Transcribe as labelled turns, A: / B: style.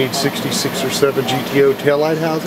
A: need 66 or 7 GTO taillight housing.